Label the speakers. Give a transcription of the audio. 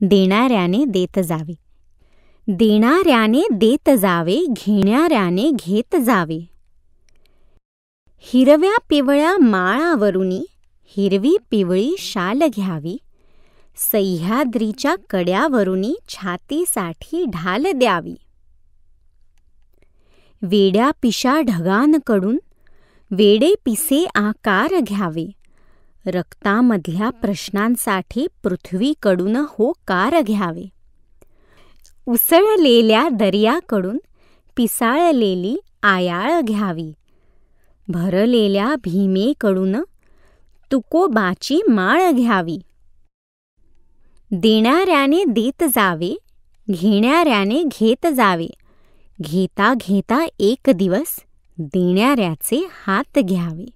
Speaker 1: देणाऱ्याने देत जावे. देणाऱ्याने देत जावे घेणाऱ्याने घेत जावे. हिरव्या पिवळ्या माळावरुनी हिरवी पिवळी शाल घ्यावी. सह्याद्रीच्या कड्यावरुनी छातीसाठी ढाल द्यावी. वेड्या पिशा ढगांकडून वेडे पिसे आकार घ्यावे. रक्तामधल्या प्रश्नांसाठी पृथ्वीकडून होकार घ्यावे. उसळलेल्या दर्याकडून पिसाळलेली आयाळ घ्यावी. भरलेल्या भीमेकडून तुकोबाची माळ घ्यावी. देणाऱ्याने देत जावे घेणाऱ्याने घेत जावे. घेता घेता एक दिवस देणाऱ्याचे हात घ्यावे.